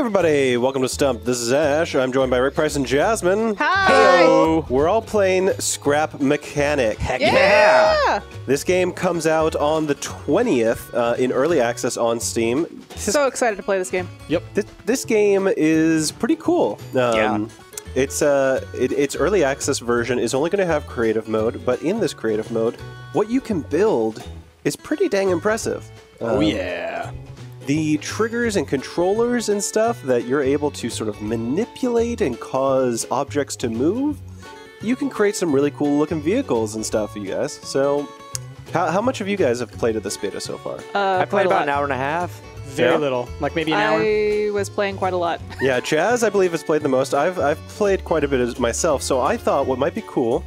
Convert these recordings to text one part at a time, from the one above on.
everybody, welcome to Stumpt. This is Ash. I'm joined by Rick Price and Jasmine. Hi. We're all playing Scrap Mechanic. Heck Yeah. This game comes out on the 20th uh, in early access on Steam. This, So excited to play this game. Yep. this, this game is pretty cool. Um, Yeah. It's uh, it, its early access version is only going to have creative mode, but in this creative mode, what you can build is pretty dang impressive. Oh Um, yeah. The triggers and controllers and stuff that you're able to sort of manipulate and cause objects to move, you can create some really cool looking vehicles and stuff, you guys. So, how, how much of you guys have played at this beta so far? Uh, I quite played about lot. an hour and a half. Very Yeah. little, like maybe an hour. I was playing quite a lot. yeah, Jazz, I believe, has played the most. I've, I've played quite a bit as myself, so I thought what might be cool.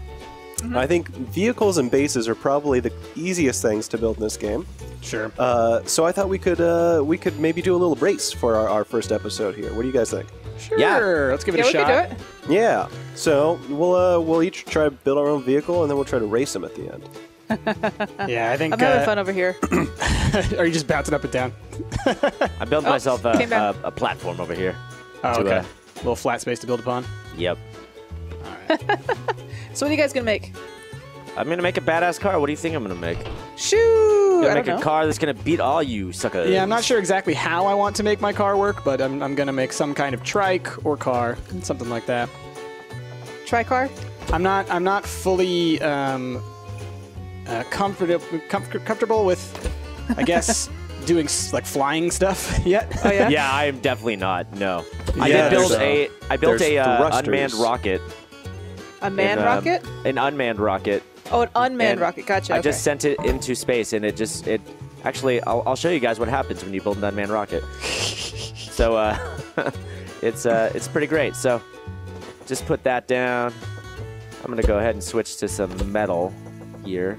I think vehicles and bases are probably the easiest things to build in this game. Sure. Uh, so I thought we could uh, we could maybe do a little race for our, our first episode here. What do you guys think? Sure. yeah. Let's give it Yeah, a we shot. could do it. Yeah. So we'll uh, we'll each try to build our own vehicle, and then we'll try to race them at the end. Yeah, I think. I'm having uh, fun over here. are you just bouncing up and down? I built Oh, myself a, a, a platform over here. Oh, To, okay. uh, little flat space to build upon. Yep. All right. so what are you guys gonna make? I'm gonna make a badass car. What do you think I'm gonna make? Shoo! I'm gonna don't make a know. car that's gonna beat all you suckers. Yeah, I'm not sure exactly how I want to make my car work, but I'm, I'm gonna make some kind of trike or car, something like that. Tricar. I'm not. I'm not fully um, uh, comfortable comf- comfortable with, I guess, doing like flying stuff yet. Oh yeah. Yeah, I am definitely not. No. I Yeah, did build there's, uh, a. I built a uh, unmanned rocket. A man and, um, rocket. An unmanned rocket. Oh, an unmanned and rocket. Gotcha. I okay. just sent it into space, and it just it. Actually, I'll, I'll show you guys what happens when you build an unmanned rocket. so uh, it's uh, it's pretty great. So just put that down. I'm gonna go ahead and switch to some metal here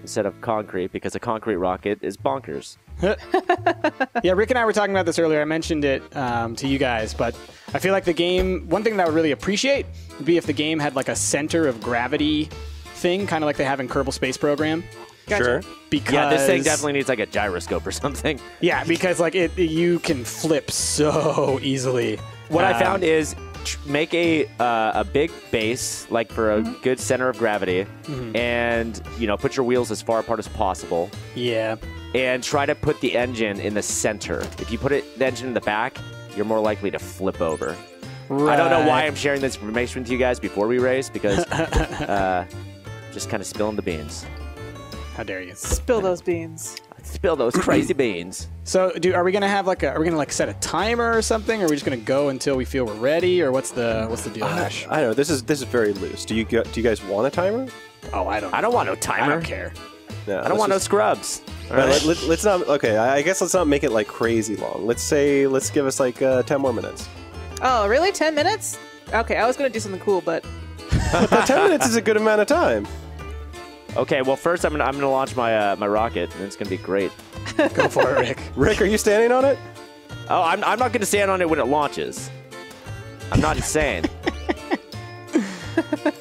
instead of concrete because a concrete rocket is bonkers. Yeah, Rick and I were talking about this earlier. I mentioned it um, to you guys, but I feel like the game. One thing that I would really appreciate would be if the game had like a center of gravity thing, kind of like they have in Kerbal Space Program. Gotcha. Sure. Because Yeah, this thing definitely needs like a gyroscope or something. Yeah, because like it, you can flip so easily. What I Um, found is tr- make a uh, a big base, like for a good center of gravity, and you know put your wheels as far apart as possible, Yeah. and try to put the engine in the center. If you put it the engine in the back, you're more likely to flip over. I don't know why I'm sharing this information with you guys before we race because uh, just kind of spilling the beans. How dare you? Spill those beans. Spill those crazy beans. So, do are we gonna have like a? Are we gonna like set a timer or something? Or are we just gonna go until we feel we're ready? Or what's the what's the deal, Ash? I don't know. This is this is very loose. Do you go, do you guys want a timer? Oh, I don't. I don't want no I timer. don't care. No, I don't want no scrubs. All let, let, let's not. Okay, I I guess let's not make it like crazy long. Let's say let's give us like uh, ten more minutes. Oh, really? Ten minutes? Okay, I was gonna do something cool, but But ten minutes is a good amount of time. Okay, well first I'm gonna I'm gonna launch my uh, my rocket and it's gonna be great. Go for it, Rick. Rick, are you standing on it? Oh, I'm, I'm not gonna stand on it when it launches. I'm not insane.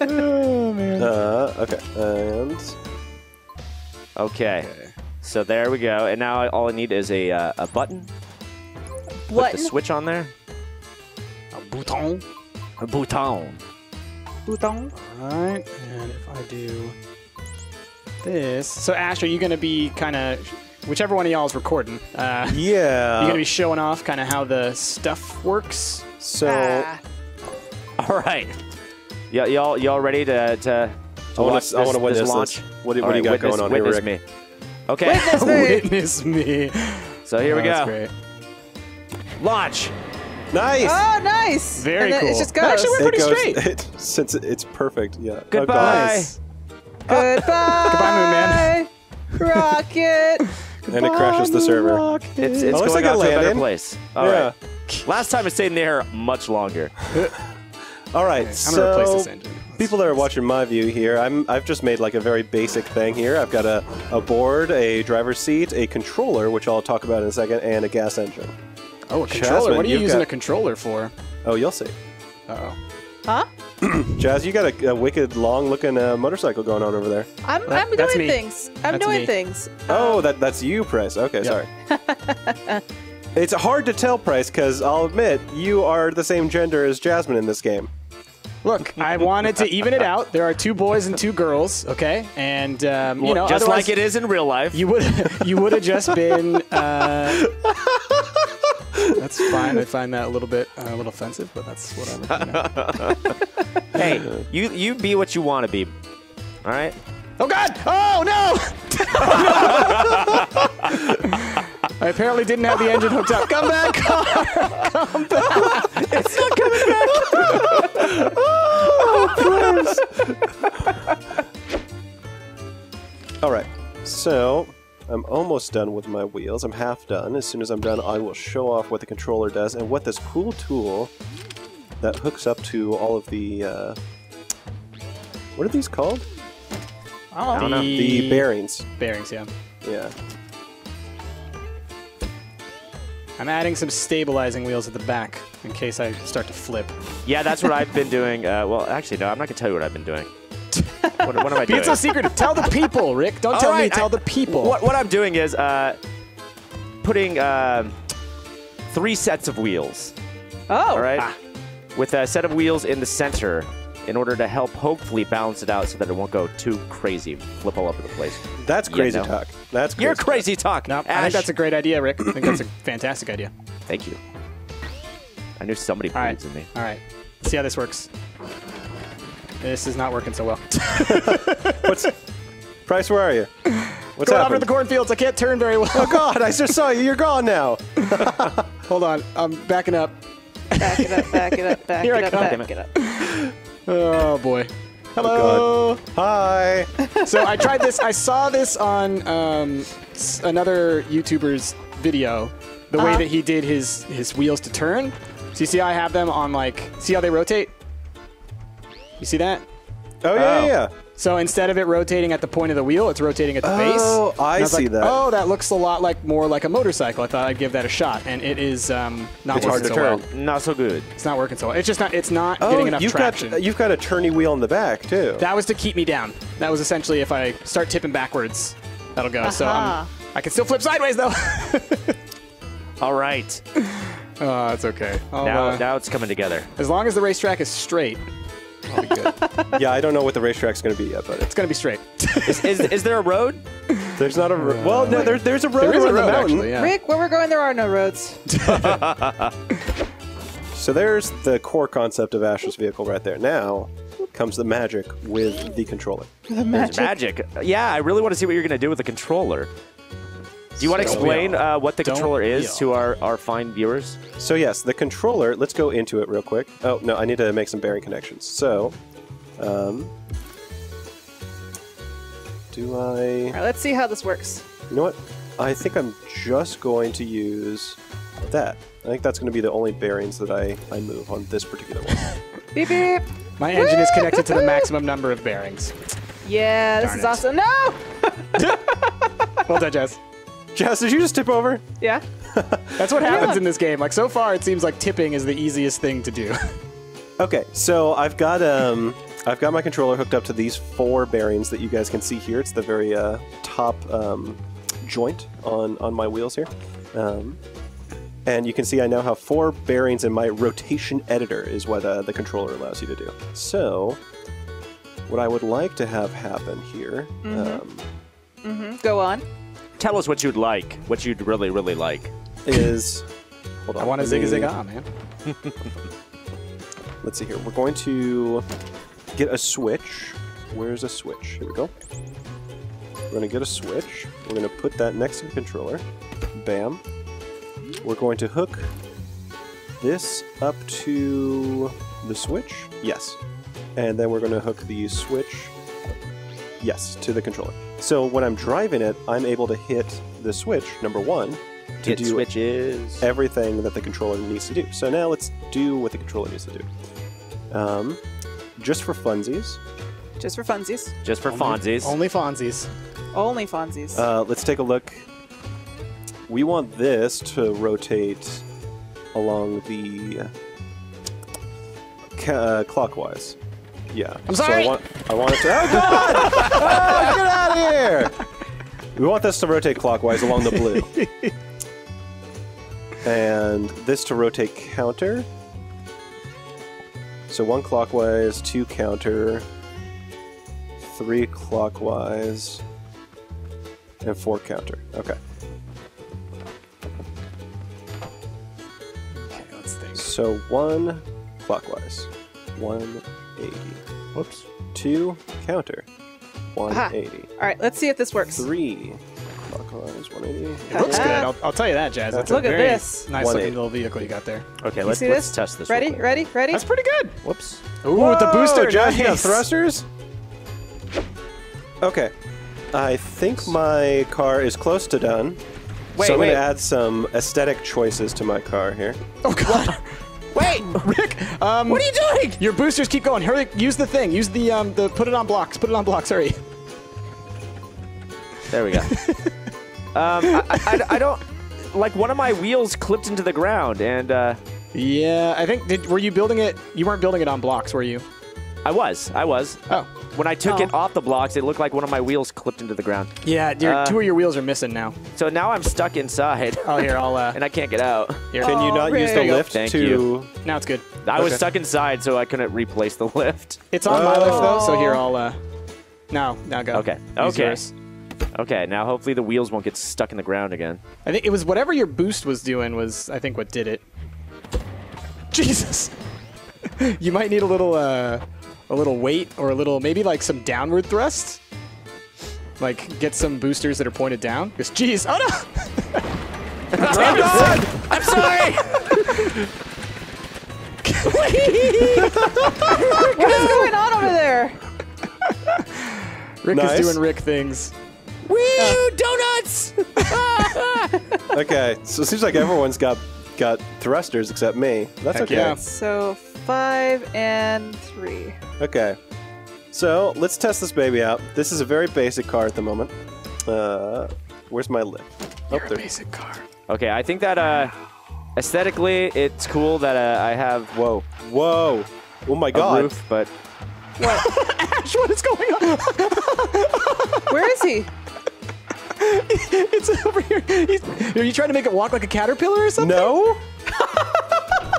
oh man. Uh, okay, and Okay, so there we go. And now all I need is a uh, a button. Put the switch on there. A bouton. A bouton. Bouton. All right, and if I do this, so Ash, are you gonna be kind of whichever one of y'all is recording? Uh, yeah. You're gonna be showing off kind of how the stuff works? so Ah. All right. Y- y'all y'all ready to to, to I want to I want to this- witness this this. launch? What, do- All what do you got right, witness, going on here, witness Rick? me. Okay, Witness me. Witness me. so here we Oh, go. That's great. Launch. Nice. Oh, nice. Very and cool. It just goes. Actually, we're It pretty goes- straight. It, since it's perfect, yeah. Oh, Goodbye. nice. Goodbye. Goodbye, Moon Man. Rocket. And it crashes the server. It's, it's looks going like a out to a better place. All yeah. right. Last time it stayed in the air much longer. All right. I'm so gonna replace this engine. people that are watching my view here, I'm I've just made like a very basic thing here. I've got a, a board, a driver's seat, a controller, which I'll talk about in a second, and a gas engine. Oh, a controller. Jasmine, what are you using got- a controller for? Oh, you'll see. Uh oh. Huh? Jazz, you got a, a wicked long-looking uh, motorcycle going on over there. I'm, That- I'm that's doing me. things. I'm That's doing me. things. Oh, that that's you, Price. Okay, Yeah. sorry. It's hard to tell, Price, because I'll admit you are the same gender as Jasmine in this game. Look, I wanted to even it out. There are two boys and two girls, okay? And um, you Well, know, just otherwise like it is in real life. You would you would have just been. Uh, that's fine. I find that a little bit uh, a little offensive, but that's whatever. you know. hey, you you be what you want to be. All right. Oh God! Oh no! I apparently didn't have the engine hooked up. Come back, car! Come back! It's not coming back. Oh, all right, so I'm almost done with my wheels. I'm half done. As soon as I'm done, I will show off what the controller does and what this cool tool that hooks up to all of the. Uh, what are these called? I don't know. The bearings. bearings. Yeah. Yeah. I'm adding some stabilizing wheels at the back in case I start to flip. Yeah, that's what I've been doing. Uh, well, actually, no, I'm not gonna tell you what I've been doing. What, what am I doing? It's so secretive. Tell the people, Rick. Don't All tell me. Tell I- the people. What, what I'm doing is uh, putting uh, three sets of wheels. oh, All right, with a set of wheels in the center in order to help hopefully balance it out so that it won't go too crazy, flip all over the place. That's Yeah, crazy no. talk. That's crazy You're talk. crazy talk. No, I think that's a great idea, Rick. I think that's a fantastic idea. Thank you. I knew somebody All right. believes in me. All right. Let's see how this works. This is not working so well. What's Price? Where are you? What's Going off happening? into the cornfields. I can't turn very well. oh God! I just saw you. You're gone now. Hold on. I'm backing up. Back it up, back it up, back Here I it up, come. back it up. Oh boy. Hello. Hi. so I tried this. I saw this on um, another YouTuber's video. The way Uh-huh. that he did his his wheels to turn. So you see, I have them on like. See how they rotate? You see that? Oh yeah, yeah, Oh. yeah. So instead of it rotating at the point of the wheel, it's rotating at the base. Oh, I And was see like, that. Oh, that looks a lot like more like a motorcycle. I thought I'd give that a shot, and it is um, not It's working hard to so turn. well. Not so good. It's not working so well. It's just not. It's not Oh, getting enough you've traction. got you've got a turny wheel in the back too. that was to keep me down. That was essentially if I start tipping backwards, that'll go. So Aha. um, I can still flip sideways though. All right. oh, it's okay. I'll, Now, uh, now it's coming together. as long as the racetrack is straight, I'll be good. yeah, I don't know what the racetrack's going to be yet, but it's, gonna be straight. Is, is, is there a road? there's not a ro- well. No, there, there's a road there is a road the mountain. actually. Yeah. Rick, where we're going, there are no roads. So there's the core concept of Ash's vehicle right there. Now comes the magic with the controller. The There's magic. Yeah, I really want to see what you're going to do with the controller. Do you want to explain uh, what the Don't controller is to our, our fine viewers? So yes, the controller. Let's go into it real quick. Oh no, I need to make some bearing connections. So, um, do I? All right, let's see how this works. You know what? I think I'm just going to use that. I think that's going to be the only bearings that I, I move on this particular one. Beep beep. My engine is connected to the maximum number of bearings. Yeah, this Darn is it. awesome. No. Well done, Jess. Jess, did you just tip over? Yeah. That's what happens Yeah. in this game. Like so far, it seems like tipping is the easiest thing to do. Okay, so I've got um I've got my controller hooked up to these four bearings that you guys can see here. It's the very uh, top um, joint on on my wheels here. Um, and you can see I now have four bearings in my rotation editor is what uh, the controller allows you to do. So what I would like to have happen here um, mm -hmm. Go on. Tell us what you'd like, what you'd really, really like. is hold on. I want to zig a zig on, man. Let's see here. We're going to get a switch. Where's a switch? Here we go. We're going to get a switch. We're going to put that next to the controller. Bam. We're going to hook this up to the switch. Yes. And then we're going to hook the switch, yes, to the controller. So when I'm driving it, I'm able to hit the switch, number one, to Hit do switches. everything that the controller needs to do. So now let's do what the controller needs to do. Um, just for funsies, Just for funsies. Just for Fonzies. Only Fonzies. Only funsies. uh, let's take a look. We want this to rotate along the uh, clockwise. Yeah. I'm So sorry. I want, I want it to. Oh God! oh, get out of here! We want this to rotate clockwise along the blue. and this to rotate counter. So one clockwise, two counter, three clockwise, and four counter. Okay. Okay, let's think. So one clockwise, 180. Whoops. Two counter, 180. All right, let's see if this works. Three clockwise, 180. It looks good. I'll, I'll tell you that, Jazz. That's a Look at very this. nice looking little vehicle you got there. Okay, You let's see let's this? test this. Ready? Ready? Ready? That's pretty good. Whoops. Ooh, with the booster, Whoa, Jazz, you got nice. thrusters? Okay. I think my car is close to done. Wait, so I'm wait. going to add some aesthetic choices to my car here. Oh god. Wait. Rick, um, What are you doing? Your boosters keep going. Hurry! Use the thing. Use the um, the put it on blocks. Put it on blocks. Hurry. There we go. um, I, I, I don't like one of my wheels clipped into the ground, and uh, Yeah, I think. Did, were you building it? You weren't building it on blocks, were you? I was, I was. Oh. When I took Oh. it off the blocks, it looked like one of my wheels clipped into the ground. Yeah, your, Uh, two of your wheels are missing now. So now I'm stuck inside, Oh, here, I'll. Uh, and I can't get out. here. Can you Oh, not use the lift Thank to. you. Now it's good. I was stuck inside, so I couldn't replace the lift. It's on my lift though, so Oh. here I'll. Uh, now, now go. Okay, Use okay. yours. Okay, now hopefully the wheels won't get stuck in the ground again. I think it was whatever your boost was doing was I think what did it. Jesus. you might need a little uh a little weight or a little maybe like some downward thrust. Like get some boosters that are pointed down. Because jeez, oh no! Oh God! I'm sorry. What is going on over there? Rick Nice. is doing Rick things. Woo! Donuts! Okay, so it seems like everyone's got got thrusters except me. That's Heck okay. yeah. So five and three. Okay. So let's test this baby out. This is a very basic car at the moment. Uh, where's my lift? Oh, You're there. basic car. okay, I think that uh, aesthetically, it's cool that uh, I have Whoa. Whoa. Oh my a god. roof, but what? Ash, what is going on? Where is he? it's over here. He's, are you trying to make it walk like a caterpillar or something? No?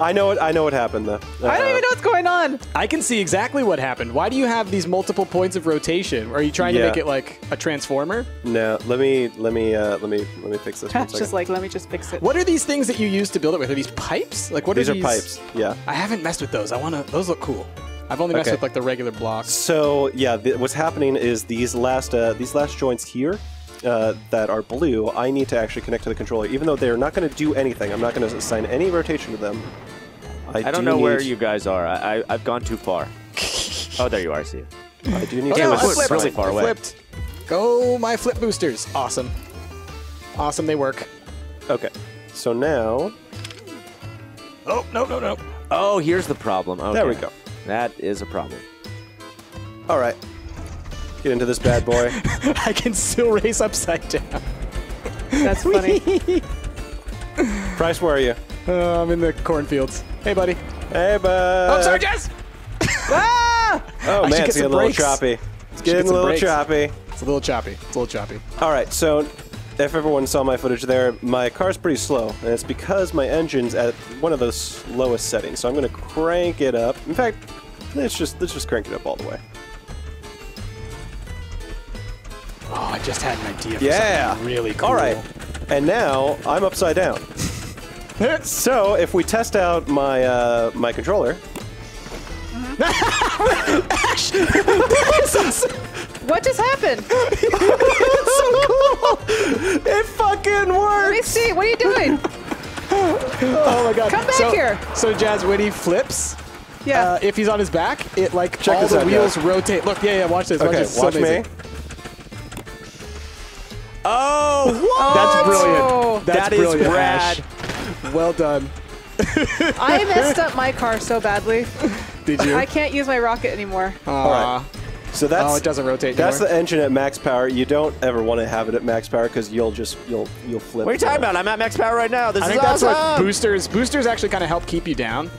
I know what I know what happened though. I don't Uh, even know what's going on. I can see exactly what happened. Why do you have these multiple points of rotation? Are you trying to make it like a transformer? No, let me let me uh, let me let me fix this. One Pat's just like, let me just fix it. What are these things that you use to build it with? Are these pipes? Like what These are are these? pipes. Yeah. I haven't messed with those. I want to. Those look cool. I've only messed Okay. with like the regular blocks. So yeah, th- what's happening is these last uh, these last joints here uh, that are blue, I need to actually connect to the controller, even though they're not going to do anything. I'm not going to assign any rotation to them. I, I don't do know where you guys are. I, I, I've gone too far. oh, there you are. I see you. I do need Oh, to. Yeah, no, it was I flipped. really far I away. Flipped. Go my flip boosters. Awesome. Awesome. They work. Okay. So now, Oh no no no. Oh, here's the problem. Okay. There we go. That is a problem. all right, get into this bad boy. I can still race upside down. That's funny. Price, where are you? Uh, I'm in the cornfields. Hey buddy. Hey, bud. oh sorry, Jess. ah! Oh I man, get it's getting a little choppy. It's getting get a little brakes. choppy. It's a little choppy. It's a little choppy. All right, so if everyone saw my footage there, my car's pretty slow, and it's because my engine's at one of those slowest settings. So I'm going to crank it up. In fact, let's just let's just crank it up all the way. Just had an idea for Yeah. something really cool. All right, and now I'm upside down. So if we test out my uh, my controller, what just happened? it fucking works! Let me works. see. What are you doing? Oh my god. Come back so, here. So Jazz, when he flips, Yeah. uh, if he's on his back, it like Check all this the out, wheels Jazz. rotate. Look, yeah, yeah. Watch this. watch this. It's so watch me. Amazing. Oh, That's Oh. brilliant. That's That is brilliant, rad. Ash. Well done. I messed up my car so badly. Did you? I can't use my rocket anymore. Aw. right. So that's oh, it doesn't rotate. That's anymore. the engine at max power. You don't ever want to have it at max power because you'll just you'll you'll flip. What are you talking about? I'm at max power right now. This I is think that's awesome. what boosters boosters actually kind of help keep you down.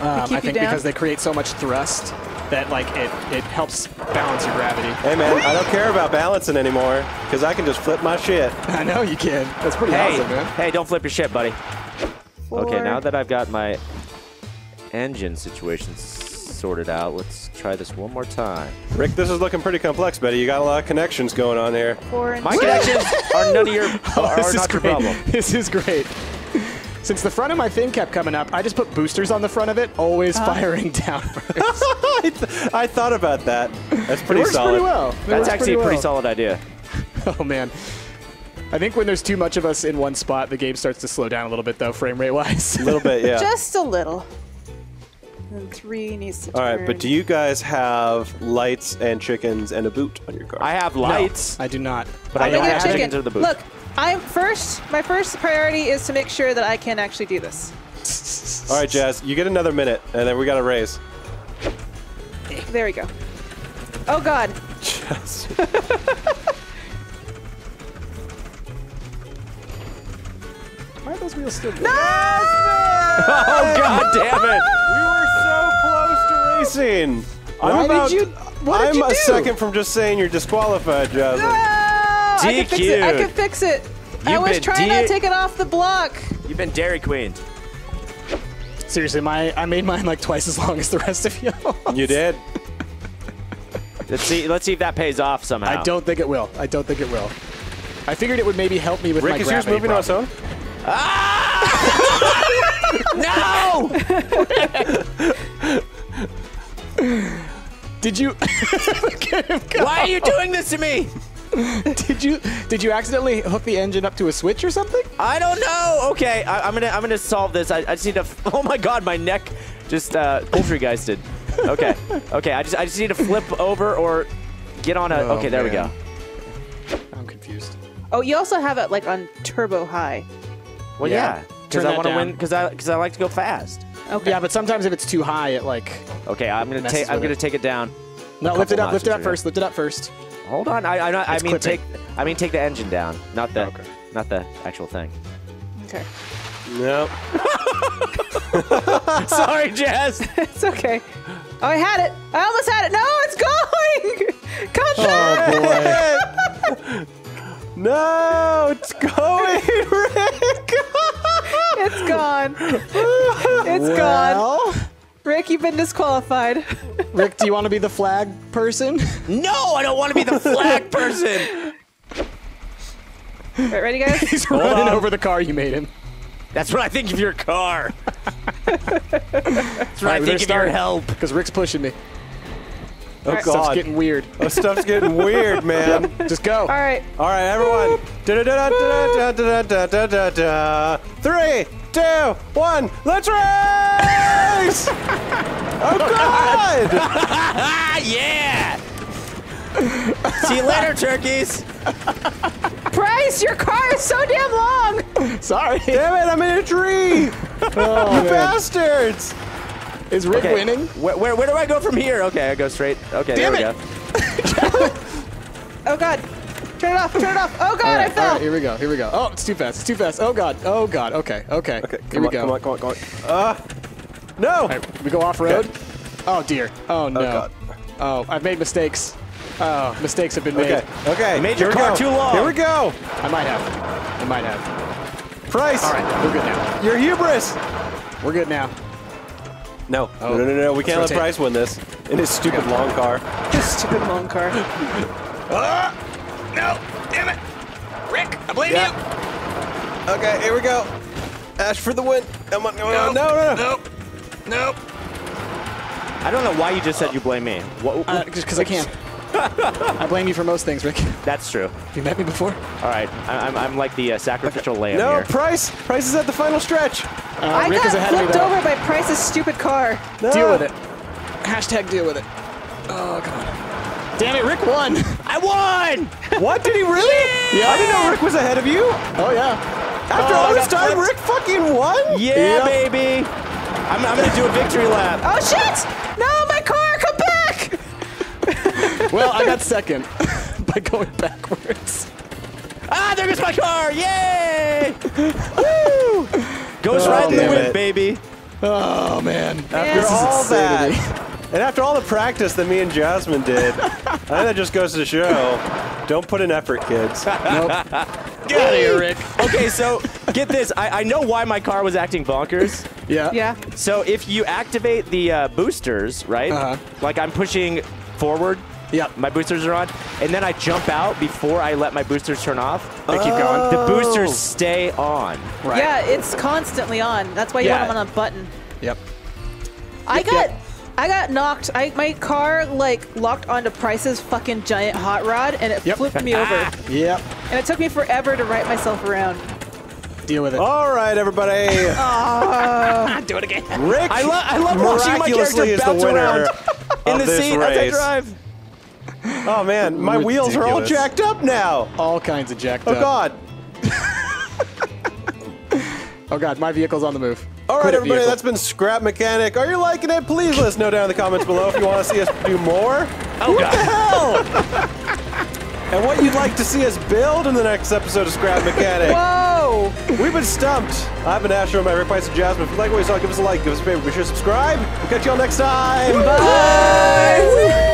Um, keep I think down? because they create so much thrust that like it it helps balance your gravity. Hey man, I don't care about balancing anymore because I can just flip my shit. I know you can. That's pretty Hey, awesome, man. hey, don't flip your shit, buddy. Okay, now that I've got my engine situation sorted out, let's try this one more time. Rick, this is looking pretty complex, Betty. You got a lot of connections going on here. Four and My connections are none of your oh, are, this is not your great. problem. This is great. Since the front of my thing kept coming up, I just put boosters on the front of it, always Uh-huh. firing downwards. I, th- I thought about that. That's it pretty works solid. pretty well. It That's works actually a pretty solid idea. Oh man. I think when there's too much of us in one spot, the game starts to slow down a little bit, though, frame rate wise. A little bit, yeah. Just a little. And three needs to All right, turn. but do you guys have lights and chickens and a boot on your car? I have lights, I do not. but I I'm don't have get chickens in the boot. Look, I'm first. My first priority is to make sure that I can actually do this. All right, Jazz, you get another minute, and then we got to raise. There we go. Oh God. Jazz. Why are those wheels still good? oh god damn it! we were so close to racing. Why I'm did you- what did I'm you a second from just saying you're disqualified, Jazz. No! I can fix it. I DQ'd. can fix it. I You've was trying to take it off the block. You've been Dairy Queen. Seriously, my I made mine like twice as long as the rest of you. You did. Let's see. Let's see if that pays off somehow. I don't think it will. I don't think it will. I figured it would maybe help me with Rick, my is yours gravity moving on its problem. Ah! No! Did you? Look him. Why are you doing this to me? Did you? Did you accidentally hook the engine up to a switch or something? I don't know. Okay, I, I'm gonna I'm gonna solve this. I, I just need to. f- Oh my god, my neck just uh, poultrygeisted. Okay, okay. I just I just need to flip over or get on a. Oh, okay, there we go. I'm confused. Oh, you also have it like on turbo high. Well, Yeah. yeah, because I want to win. Because I because I like to go fast. Okay. Yeah, but sometimes if it's too high, it like. Okay, I'm gonna take I'm with gonna it. take it down. No, lift it up. Lift it up first. Lift it up first. Hold on. I I, not, I mean clipping. take I mean take the engine down, not the Okay. not the actual thing. Okay. No. Sorry, Jazz. It's okay. Oh, I had it. I almost had it. No, it's going. Come back. Oh, back. No, it's going, Rick. It's gone. It's gone. Rick, you've been disqualified. Rick, do you want to be the flag person? No, I don't want to be the flag person. All right, ready, guys? He's Hold running on. over the car you made him. That's what I think of your car. That's what right, I think of your help. Because Rick's pushing me. Oh, right. God. Stuff's getting weird. Oh, stuff's getting weird, man. Just go. All right. All right, everyone. Three, two, one. Let's run! Race! Oh God! Ah, yeah. See you later, turkeys. Price, your car is so damn long. Sorry. Damn it! I'm in a tree. Oh, You man. bastards! Is Rick Okay, winning? Where, where, where do I go from here? Okay, I go straight. Okay, Damn there it. we go. Oh God. Turn it off. Turn it off. Oh God, All I fell. right, here we go. Here we go. Oh, it's too fast. It's too fast. Oh god. Oh god. Okay. Okay. Okay, here come we on, go. come on, come on, come on. Uh, no! All right, we go off road. Oh dear. Oh, oh no. God. Oh, I've made mistakes. Oh, mistakes have been made. Okay, okay. You made your car go. too long. Here we go. I might have. I might have. Price. All right, we're good now. Your hubris. We're good now. No, Oh. no, no, no, no. We Let's can't let. Price win this in his stupid long car. Stupid long car. Ah! No, damn it, Rick. I blame Yeah. Okay, here we go. Ash for the win. Come on, come on. No, no, no. Nope. Nope. I don't know why you just said you blame me. What, Uh, just because I can't. I blame you for most things, Rick. that's true. You met me before. All right, I, I'm, I'm like the uh, sacrificial lamb No, here. Price. Price is at the final stretch. Uh, I Rick got is ahead flipped though. over by Price's stupid car. No. Deal with it. Hashtag deal with it. Oh god. Damn it, Rick won. I won! What? Did he really? Yeah. I didn't know Rick was ahead of you. Oh yeah. After Oh, all this time, flipped. Rick fucking won? Yeah, Yep. baby. I'm, I'm gonna do a victory lap. Oh shit! No, my car, come back! Well, I got second by going backwards. Ah, there goes my car! Yay! Woo! Goes Oh, right in the wind, it. baby. Oh man. Man. After all insanity. that. And after all the practice that me and Jasmine did, I think that just goes to show, don't put in effort, kids. Get out of here, Rick. Okay, so get this. I, I know why my car was acting bonkers. Yeah. Yeah. So if you activate the uh, boosters, right? Uh-huh. Like I'm pushing forward. Yep. My boosters are on, and then I jump out before I let my boosters turn off. They keep going. The boosters stay on. Right. Yeah, it's constantly on. That's why you Yeah. want them on a button. Yep. I Yep, got yep. I got knocked. I my car like locked onto Price's fucking giant hot rod and it Yep. flipped me over. Yep. And it took me forever to right myself around. Deal with it. All right, everybody. Ah. Do it again. Rick I, lo- I love watching my miraculously character is bounce winner around in the this seat as I drive. Oh man, my wheels are all jacked up now. All kinds of jacked Oh up. Oh god. Oh god, my vehicle's on the move. All right, everybody, vehicle. that's been Scrap Mechanic. Are you liking it? Please let us know down in the comments below if you want to see us do more. Oh god. And what you'd like to see us build in the next episode of Scrap Mechanic. Whoa! We've been Stumpt. I've been Astro, my Rick Price and Jasmine. If you like what you saw, give us a like, give us a favor, be sure to subscribe. We'll catch y'all next time. Bye!